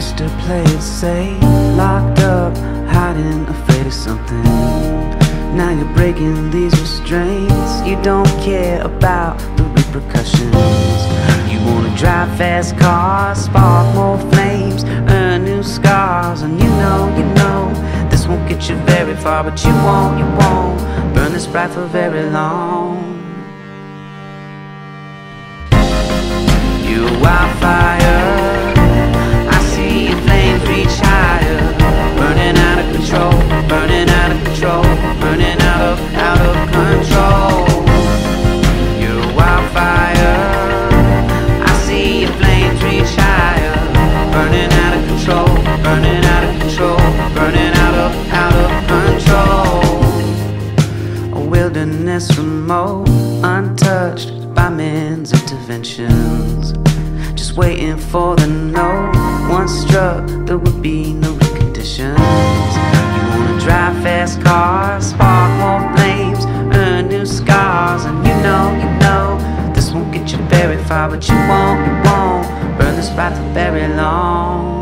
used to play it safe, locked up, hiding, afraid of something. Now you're breaking these restraints. You don't care about the repercussions. You wanna drive fast cars, spark more flames, earn new scars, and you know, you know, this won't get you very far, but you won't, you won't burn this bright for very long. You wildfire. Wilderness remote, untouched by men's interventions. Just waiting for the note. Once struck, there would be no reconditions. You wanna drive fast cars, spark more flames, earn new scars, and you know, you know, this won't get you very far, but you won't, you won't burn this bright for very long.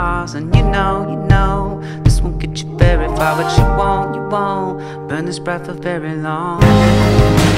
New scars, and you know, you know, this won't get you very far, but you won't, you won't burn this bright for very long.